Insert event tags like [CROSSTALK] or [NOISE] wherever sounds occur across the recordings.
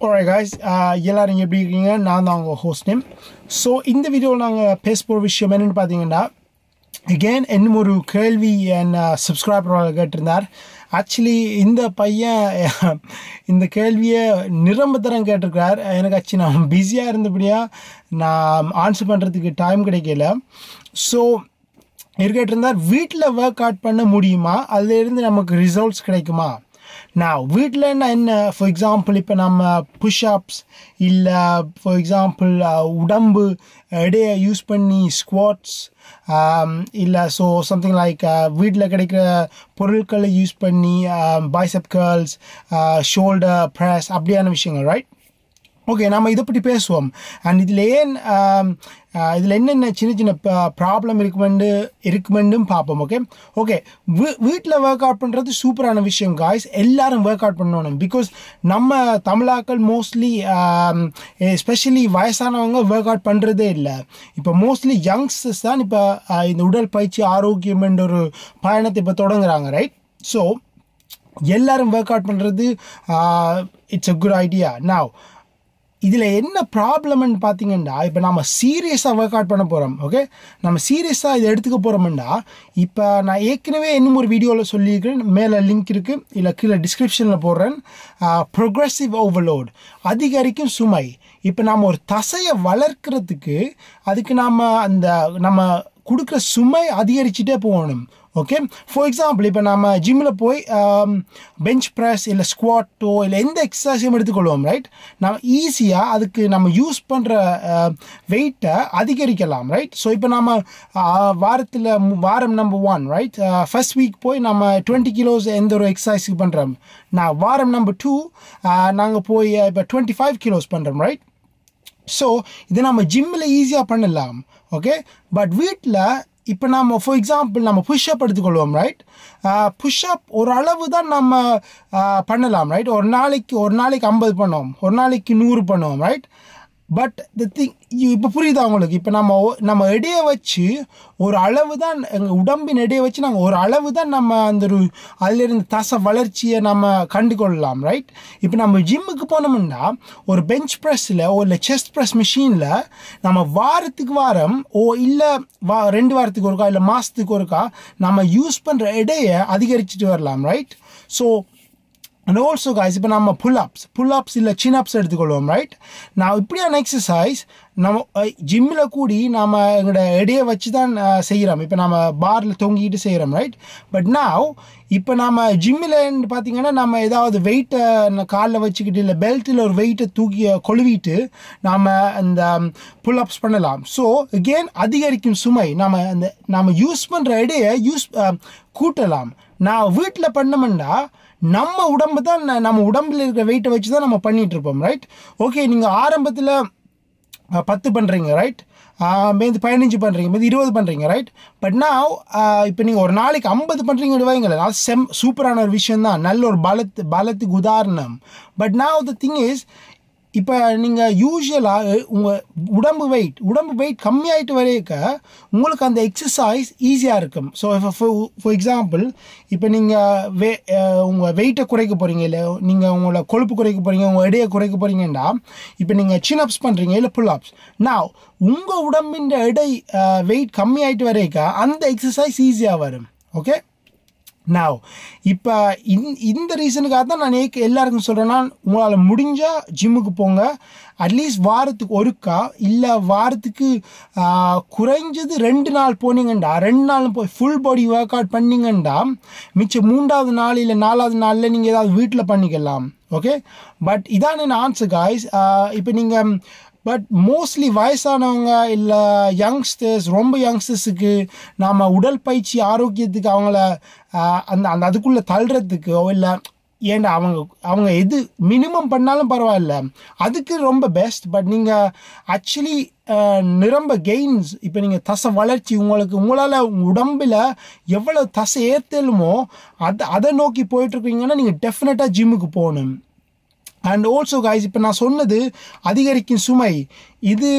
Alright guys uh, எல்லோரும் எப்படி இருக்கீங்க? நான் தான் உங்கள் ஹோஸ்ட் நேம். ஸோ இந்த வீடியோவில் நாங்கள் பேச போகிற விஷயம் என்னென்னு பார்த்தீங்கன்னா அகெயின் இன்னும் ஒரு கேள்வி என் uh, சப்ஸ்கிரைபர் கேட்டிருந்தார். ஆக்சுவலி இந்த பையன் [LAUGHS] இந்த கேள்வியை நிரம்ப தரம் கேட்டிருக்கிறார். எனக்கு ஆக்சுவலி நான் பிஸியாக இருந்தபடியாக நான் ஆன்சர் பண்ணுறதுக்கு டைம் கிடைக்கல. ஸோ இருக்கிட்டிருந்தார் வீட்டில் ஒர்க் அவுட் பண்ண முடியுமா? அதுலேருந்து நமக்கு ரிசல்ட்ஸ் கிடைக்குமா? நான் வீட்டில் என்ன? ஃபார் எக்ஸாம்பிள் இப்போ நம்ம புஷ்அப்ஸ் இல்லை ஃபார் எக்ஸாம்பிள் உடம்பு எடையை யூஸ் பண்ணி ஸ்குவாட்ஸ் இல்லை ஸோ சம்திங் லைக் வீட்டில் கிடைக்கிற பொருட்களை யூஸ் பண்ணி பைசப் கேர்ள்ஸ் ஷோல்டர் ப்ரெஸ் அப்படியான விஷயங்கள் ரைட் ஓகே நம்ம இதை பற்றி பேசுவோம். அண்ட் இதில் ஏன் இதில் என்னென்ன சின்ன சின்ன ப்ராப்ளம் இருக்குமெண்டு இருக்குமெண்டும் பார்ப்போம் ஓகே ஓகே வீ வீட்டில் ஒர்க் அவுட் பண்ணுறது சூப்பரான விஷயம் காய்ஸ் எல்லாரும் ஒர்க் அவுட் பண்ணணும். பிகாஸ் நம்ம தமிழாக்கள் மோஸ்ட்லி எஸ்பெஷலி வயசானவங்க ஒர்க் அவுட் பண்ணுறதே இல்லை. இப்போ மோஸ்ட்லி யங்ஸ்டர்ஸ் தான் இப்போ இந்த உடல் பயிற்சி ஆரோக்கியம் என்ற ஒரு பயணத்தை இப்போ தொடங்குறாங்க ரைட் ஸோ எல்லாரும் ஒர்க் அவுட் பண்ணுறது it's a good idea now இதில் என்ன ப்ராப்ளம்னு பார்த்தீங்கன்னா இப்போ நம்ம சீரியஸாக ஒர்க் அவுட் பண்ண போகிறோம் ஓகே நம்ம சீரியஸாக இதை எடுத்துக்க போகிறோம்னா இப்போ நான் ஏற்கனவே இன்னும் ஒரு வீடியோவில் சொல்லியிருக்கிறேன். மேலே லிங்க் இருக்குது இல்லை கீழே டிஸ்கிரிப்ஷனில் போடுறேன். ப்ரொக்ரெசிவ் ஓவர்லோட் அதிகரிக்கும் சுமை. இப்போ நாம் ஒரு தசையை வளர்க்குறதுக்கு அதுக்கு நாம் அந்த நம்ம கொடுக்குற சுமை அதிகரிச்சுட்டே போகணும். ஓகே ஃபார் எக்ஸாம்பிள் இப்போ நம்ம ஜிம்மில் போய் பெஞ்ச் ப்ரெஸ் இல்லை ஸ்குவாட்டோ இல்லை எந்த எக்ஸசைஸையும் எடுத்துக்கொள்வோம் ரைட் நம்ம ஈஸியாக அதுக்கு நம்ம யூஸ் பண்ணுற வெயிட்டை அதிகரிக்கலாம் ரைட் ஸோ இப்போ நம்ம uh, வாரத்தில் வாரம் number one right first week போய் நம்ம டுவெண்ட்டி கிலோஸ் எந்த ஒரு எக்ஸசைஸுக்கு பண்ணுறோம் நான் வாரம் நம்பர் டூ நாங்கள் போய் இப்போ டுவெண்ட்டி ஃபைவ் கிலோஸ் பண்ணுறோம் ரைட் ஸோ இதை நம்ம ஜிம்மில் ஈஸியாக பண்ணலாம் ஓகே பட் வீட்டில் இப்போ நம்ம ஃபார் எக்ஸாம்பிள் நம்ம புஷ்அப் எடுத்துக்கொள்வோம் ரைட் புஷ்அப் ஒரு அளவு தான் நம்ம பண்ணலாம் ரைட் ஒரு நாளைக்கு ஒரு நாளைக்கு ஐம்பது பண்ணுவோம் ஒரு நாளைக்கு நூறு பண்ணுவோம் ரைட் பட் த திங் இப்போ புரியுதா உங்களுக்கு? இப்போ நம்ம நம்ம எடையை வச்சு ஒரு அளவு தான் எங்கள் உடம்பின் எடையை வச்சு நாங்கள் ஒரு அளவு தான் நம்ம அந்த ஒரு அதிலிருந்து தசை வளர்ச்சியை நம்ம கண்டு கொள்ளலாம் ரைட் இப்போ நம்ம ஜிம்முக்கு போனோம்னா ஒரு பெஞ்ச் ப்ரெஸ்ஸில் ஓ இல்லை செஸ்ட் ப்ரெஸ் மிஷினில் நம்ம வாரத்துக்கு வாரம் ஓ இல்லை வா ரெண்டு வாரத்துக்கு ஒருக்கா இல்லை மாதத்துக்கு ஒருக்கா நம்ம யூஸ் பண்ணுற எடையை அதிகரிச்சுட்டு வரலாம் right so and also guys இப்போ நம்ம புல் அப்ஸ் புல் அப்ஸ் இல்லை சின் அப்ஸ் எடுத்துக்கொள்வோம் ரைட் நான் இப்படியான எக்ஸசைஸ் நம்ம ஜிம்மில் கூடி நாம் எங்களோட எடையை வச்சு தான் செய்கிறோம் இப்போ நம்ம பாரில் தொங்கிட்டு செய்கிறோம் ரைட் பட் நான் இப்போ நம்ம ஜிம்மில் பார்த்தீங்கன்னா நம்ம ஏதாவது வெயிட்டை காலில் வச்சுக்கிட்டு இல்லை பெல்ட்டில் ஒரு வெயிட்டை தூக்கி கொழுவிட்டு நாம் அந்த புல் அப்ஸ் பண்ணலாம். ஸோ அகெயின் அதிகரிக்கும் சுமை நம்ம அந்த நம்ம யூஸ் பண்ணுற எடையை யூஸ் கூட்டலாம். நான் வீட்டில் பண்ணோம்னா நம்ம உடம்பு தான் நம்ம உடம்புல இருக்கிற வெயிட்டை வச்சு தான் நம்ம பண்ணிகிட்டு இருப்போம் ரைட் ஓகே நீங்கள் ஆரம்பத்தில் பத்து பண்ணுறீங்க ரைட் மேந்து பதினஞ்சு பண்ணுறீங்க மீது இருபது பண்ணுறீங்க ரைட் பட் நான் இப்போ நீங்கள் ஒரு நாளைக்கு ஐம்பது பண்ணுறீங்க வைங்களேன் அது செம் சூப்பரான ஒரு விஷயம் தான் நல்ல ஒரு பலத்து பலத்துக்கு உதாரணம். பட் நான் த திங் இஸ் இப்போ நீங்கள் யூஸ்வலாக உங்கள் உடம்பு வெயிட் உடம்பு வெயிட் கம்மியாயிட்டு வரைக்க உங்களுக்கு அந்த எக்ஸசைஸ் ஈஸியாக இருக்கும். ஸோ ஃபார் எக்ஸாம்பிள் இப்போ நீங்கள் வே உங்கள் வெயிட்டை குறைக்க போகிறீங்க இல்லை நீங்கள் உங்களை கொழுப்பு குறைக்க போகிறீங்க உங்கள் எடையை குறைக்க போகிறீங்கன்னா இப்போ நீங்கள் சின் அப்ஸ் பண்ணுறீங்க இல்லை புல் அப்ஸ் நான் உங்கள் உடம்பின் எடை வெயிட் கம்மியாயிட்டு வரைக்க அந்த எக்ஸசைஸ் ஈஸியாக வரும். ஓகே நாவ் இப்போ இந் இந்த ரீசனுக்காக தான் நான் ஏக்கு எல்லாருக்கும் சொல்கிறேன்னா உங்களால் முடிஞ்சால் ஜிம்முக்கு போங்க. அட்லீஸ்ட் வாரத்துக்கு ஒருக்கா இல்லை வாரத்துக்கு குறைஞ்சது ரெண்டு நாள் போனீங்கண்டா ரெண்டு நாள் போய் ஃபுல் பாடி ஒர்க் அவுட் பண்ணிங்கண்டா மிச்சம் மூன்றாவது நாள் இல்லை நாலாவது நாளில் நீங்கள் ஏதாவது வீட்டில் பண்ணிக்கலாம். ஓகே பட் இதான் என்ன ஆன்சர் காய்ஸ் இப்போ நீங்கள் பட் மோஸ்ட்லி வயசானவங்க இல்லை யங்ஸ்டர்ஸ் ரொம்ப யங்ஸ்டர்ஸுக்கு நாம் உடல் பயிற்சி ஆரோக்கியத்துக்கு அவங்கள அந்த அந்த அதுக்குள்ளே தள்ளுறதுக்கோ இல்லை ஏன் அவங்க அவங்க எது மினிமம் பண்ணாலும் பரவாயில்ல. அதுக்கு ரொம்ப பெஸ்ட் பட் நீங்கள் ஆக்சுவலி நிரம்ப கெயின்ஸ் இப்போ நீங்கள் தசை வளர்ச்சி உங்களுக்கு உங்களால் உடம்பில் எவ்வளோ தசை ஏற்றலுமோ அதை அதை நோக்கி போயிட்டுருக்கீங்கன்னா நீங்கள் டெஃபினட்டாக ஜிம்முக்கு போகணும். அண்ட் ஆல்சோ காய்ஸ் இப்போ நான் சொன்னது அதிகரிக்கும் சுமை. இது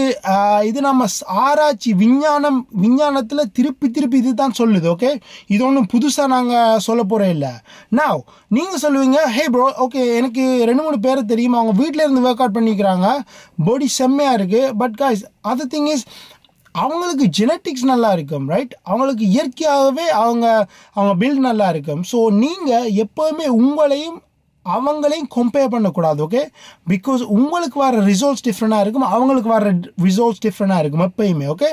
இது நம்ம ஆராய்ச்சி விஞ்ஞானம் விஞ்ஞானத்தில் திருப்பி திருப்பி இது தான் சொல்லுது ஓகே இது ஒன்றும் புதுசாக நாங்கள் சொல்ல போகிறோம் இல்லை. நான் நீங்கள் சொல்லுவீங்க ஹே ப்ரோ ஓகே எனக்கு ரெண்டு மூணு பேர் தெரியும்? அவங்க வீட்டில் இருந்து ஒர்க் அவுட் பண்ணிக்கிறாங்க. பாடி செம்மையாக இருக்குது but guys other thing is அவங்களுக்கு ஜெனட்டிக்ஸ் நல்லா இருக்கும் ரைட் அவங்களுக்கு இயற்கையாகவே அவங்க அவங்க பில்ட் நல்லா இருக்கும். ஸோ நீங்கள் எப்போவுமே உங்களையும் அவங்களையும் கம்பேர் பண்ணக்கூடாது ஓகே பிகாஸ் உங்களுக்கு வர ரிசல்ட்ஸ் டிஃப்ரெண்டாக இருக்கும் அவங்களுக்கு வர ரிசல்ட்ஸ் டிஃப்ரெண்டாக இருக்கும் எப்பயுமே ஓகே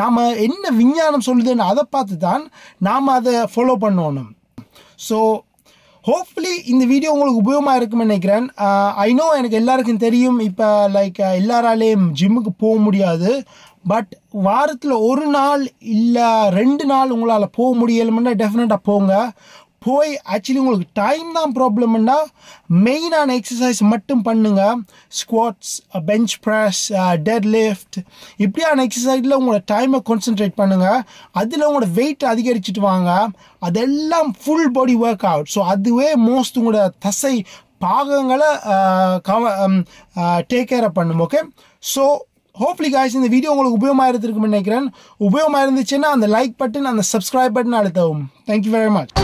நாம் என்ன விஞ்ஞானம் சொல்லுதுன்னு அதை பார்த்து தான் நாம் அதை ஃபாலோ பண்ணணும். ஸோ ஹோப்ஃபுல்லி இந்த வீடியோ உங்களுக்கு உபயோகமாக இருக்கும்னு நினைக்கிறேன். Uh, ஐ நோ எனக்கு எல்லாருக்கும் தெரியும் இப்போ லைக் uh, எல்லாராலேயும் ஜிம்முக்கு போக முடியாது. பட் வாரத்தில் ஒரு நாள் இல்லை ரெண்டு நாள் உங்களால் போக முடியலமுன்னா டெஃபினட்டாக போங்க. ஹோய் ஆக்சுவலி உங்களுக்கு டைம் தான் ப்ராப்ளம்னா மெயினான எக்ஸசைஸ் மட்டும் பண்ணுங்கள் squats bench press deadlift இப்படியான எக்ஸசைஸில் உங்களோட டைமை கான்சென்ட்ரேட் பண்ணுங்கள் அதில் உங்களோட வெயிட் அதிகரிச்சுட்டு வாங்க. அதெல்லாம் full body work out so அதுவே மோஸ்ட் உங்களோட தசை பாகங்களை uh, take care um, uh, பண்ணும் ஓகே ஸோ ஹோப்லி காய்ஸ் இந்த வீடியோ உங்களுக்கு உபயோகமாக இருந்திருக்கும்னு நினைக்கிறேன். உபயோகமாக இருந்துச்சுன்னா அந்த லைக் பட்டன் அந்த சப்ஸ்கிரைப் பட்டன் அழுத்தவும். Thank you very much